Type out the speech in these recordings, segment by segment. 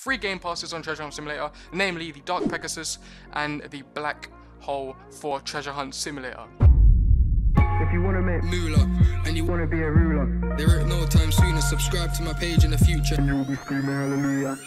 Free game passes on Treasure Hunt Simulator, namely the Dark Pegasus and the Black Hole for Treasure Hunt Simulator. If you wanna make moolah and you wanna be a ruler, there ain't no time sooner. Subscribe to my page in the future. and you'll be screaming hallelujah.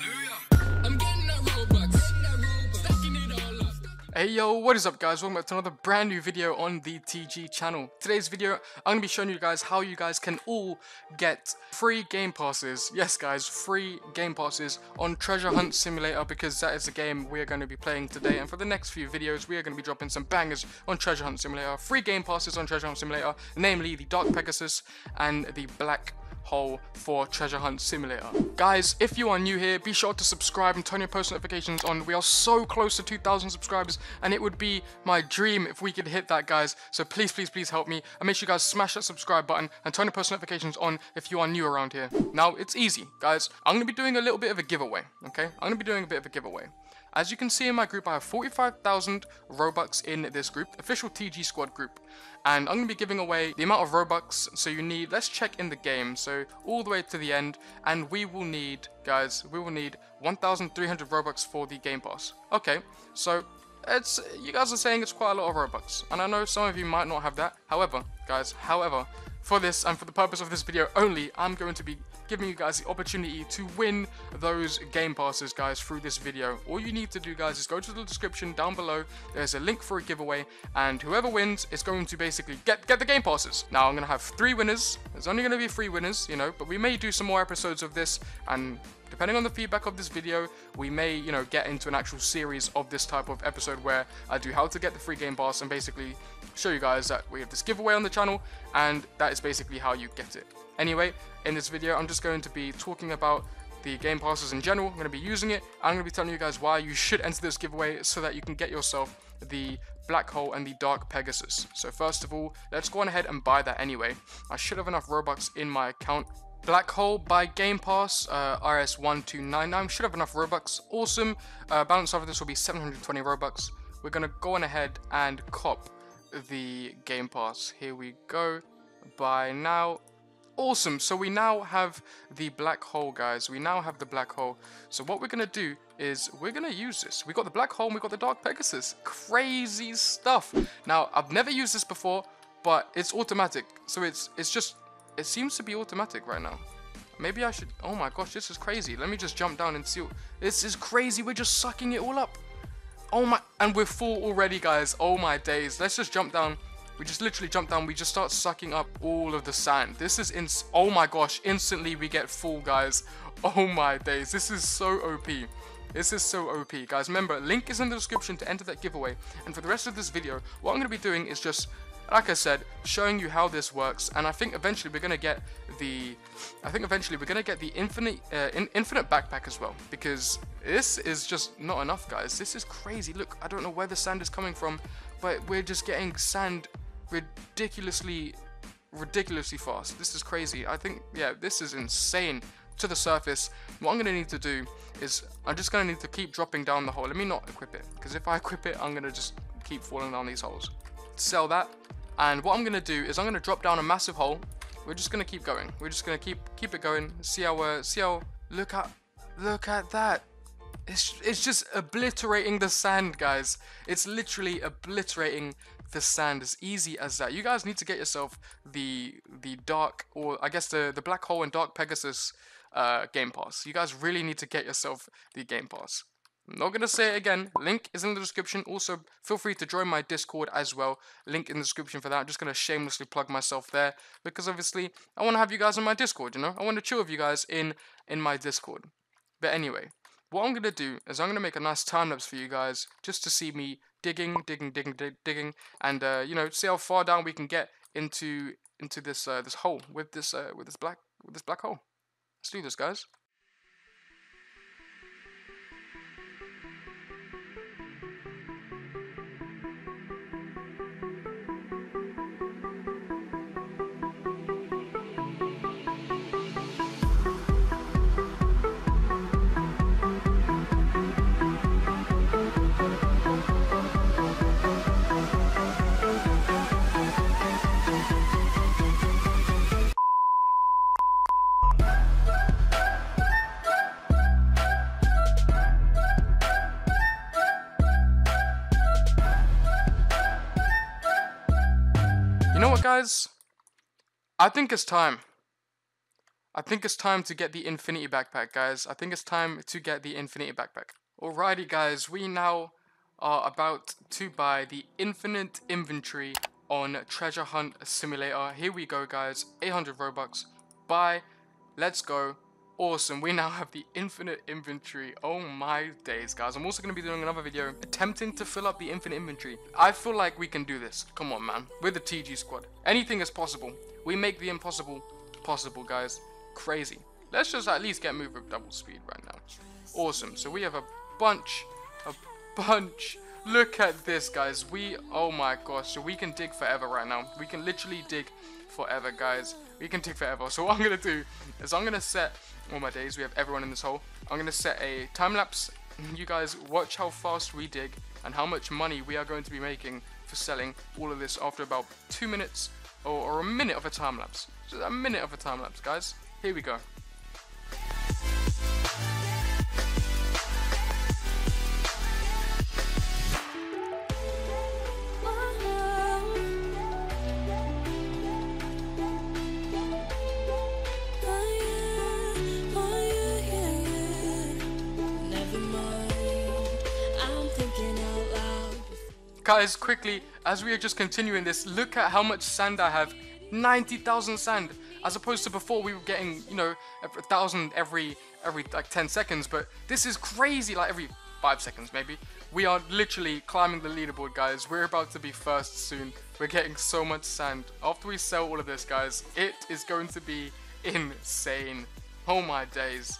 Hey yo, what is up guys? Welcome back to another brand new video on the TG channel. Today's video, I'm going to be showing you guys how you guys can all get free game passes. Yes guys, free game passes on Treasure Hunt Simulator because that is the game we are going to be playing today. And for the next few videos, we are going to be dropping some bangers on Treasure Hunt Simulator. Free game passes on Treasure Hunt Simulator, namely the Dark Pegasus and the Black hole for Treasure Hunt Simulator. Guys, if you are new here, be sure to subscribe and turn your post notifications on. We are so close to 2,000 subscribers, and it would be my dream if we could hit that, guys. So please, please, please help me, and make sure you guys smash that subscribe button and turn your post notifications on if you are new around here. Now, it's easy, guys. I'm going to be doing a little bit of a giveaway, okay? I'm going to be doing a bit of a giveaway. As you can see in my group, I have 45,000 Robux in this group, official TG squad group. And I'm going to be giving away the amount of Robux, so you need, let's check in the game, so all the way to the end, and we will need, guys, we will need 1,300 Robux for the Game Pass. Okay, so it's, you guys are saying it's quite a lot of Robux, and I know some of you might not have that. However, guys, however, for this and for the purpose of this video only, I'm going to be giving you guys the opportunity to win those game passes guys through this video. All you need to do guys is go to the description down below. There's a link for a giveaway and whoever wins is going to basically get get the game passes. Now i'm gonna have three winners. There's only gonna be three winners you know but we may do some more episodes of this and depending on the feedback of this video, we may, you know, get into an actual series of this type of episode where I do how to get the free game pass and basically show you guys that we have this giveaway on the channel and that is basically how you get it. Anyway, in this video, I'm just going to be talking about the game passes in general. I'm going to be using it. I'm going to be telling you guys why you should enter this giveaway so that you can get yourself the Black Hole and the Dark Pegasus. So first of all, let's go on ahead and buy that anyway. I should have enough Robux in my account Black Hole by Game Pass, uh, RS1299. Should have enough Robux. Awesome. Uh, balance of this will be 720 Robux. We're going to go on ahead and cop the Game Pass. Here we go. Buy now. Awesome. So we now have the black hole, guys. We now have the black hole. So what we're going to do is we're going to use this. We got the black hole we got the dark Pegasus. Crazy stuff. Now, I've never used this before, but it's automatic. So it's it's just it seems to be automatic right now. Maybe I should... Oh my gosh, this is crazy. Let me just jump down and see... This is crazy. We're just sucking it all up. Oh my... And we're full already, guys. Oh my days. Let's just jump down. We just literally jump down. We just start sucking up all of the sand. This is... in. Oh my gosh. Instantly, we get full, guys. Oh my days. This is so OP. This is so OP, guys. Remember, link is in the description to enter that giveaway. And for the rest of this video, what I'm going to be doing is just like I said, showing you how this works, and I think eventually we're gonna get the, I think eventually we're gonna get the infinite, uh, in, infinite backpack as well, because this is just not enough, guys. This is crazy. Look, I don't know where the sand is coming from, but we're just getting sand ridiculously, ridiculously fast. This is crazy. I think, yeah, this is insane to the surface. What I'm gonna need to do is I'm just gonna need to keep dropping down the hole. Let me not equip it, because if I equip it, I'm gonna just keep falling down these holes. Sell that and what I'm going to do is I'm going to drop down a massive hole. We're just going to keep going. We're just going to keep keep it going. See how, uh, see how, look at, look at that. It's, it's just obliterating the sand, guys. It's literally obliterating the sand as easy as that. You guys need to get yourself the the dark, or I guess the, the black hole and dark Pegasus uh, game pass. You guys really need to get yourself the game pass. I'm not going to say it again. Link is in the description. Also, feel free to join my Discord as well. Link in the description for that. I'm just going to shamelessly plug myself there because obviously I want to have you guys in my Discord, you know? I want to chill with you guys in, in my Discord. But anyway, what I'm going to do is I'm going to make a nice time lapse for you guys just to see me digging, digging, digging, dig, digging, and, uh, you know, see how far down we can get into into this uh, this hole with this uh, with this black with this black hole. Let's do this, guys. Know what, guys? I think it's time. I think it's time to get the Infinity Backpack, guys. I think it's time to get the Infinity Backpack. Alrighty, guys. We now are about to buy the Infinite Inventory on Treasure Hunt Simulator. Here we go, guys. 800 Robux. Buy. Let's go. Awesome, we now have the infinite inventory. Oh my days, guys. I'm also going to be doing another video attempting to fill up the infinite inventory. I feel like we can do this. Come on, man. We're the TG squad. Anything is possible. We make the impossible possible, guys. Crazy. Let's just at least get moved with double speed right now. Awesome. So we have a bunch, a bunch. Look at this, guys. We, oh my gosh. So we can dig forever right now. We can literally dig forever, guys. We can dig forever. So what I'm going to do is I'm going to set all my days. We have everyone in this hole. I'm going to set a time lapse. You guys watch how fast we dig and how much money we are going to be making for selling all of this after about two minutes or, or a minute of a time lapse. Just a minute of a time lapse, guys. Here we go. Guys, quickly, as we are just continuing this, look at how much sand I have. 90,000 sand. As opposed to before, we were getting, you know, a thousand every, every like 10 seconds. But this is crazy, like every five seconds maybe. We are literally climbing the leaderboard, guys. We're about to be first soon. We're getting so much sand. After we sell all of this, guys, it is going to be insane. Oh my days.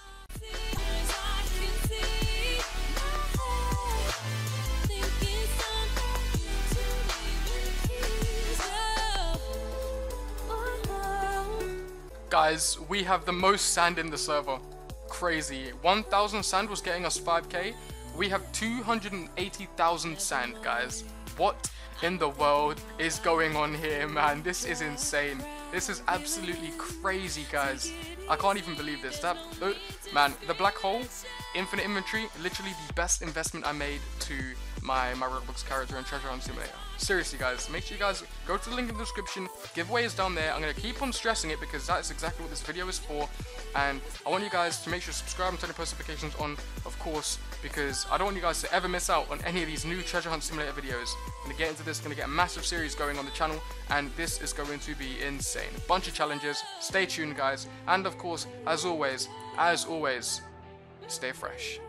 Guys, we have the most sand in the server. Crazy. 1,000 sand was getting us 5k. We have 280,000 sand, guys. What in the world is going on here, man? This is insane. This is absolutely crazy, guys. I can't even believe this. That, oh, man, the black hole, infinite inventory, literally the best investment I made to my, my Roblox character in Treasure Hunt Simulator. Seriously, guys, make sure you guys go to the link in the description. Giveaway is down there. I'm going to keep on stressing it because that's exactly what this video is for. And I want you guys to make sure to subscribe and turn your post notifications on, of course, because I don't want you guys to ever miss out on any of these new Treasure Hunt Simulator videos. To get into this, to get a massive series going on the channel, and this is going to be insane. A bunch of challenges. Stay tuned, guys. And of course, as always, as always, stay fresh.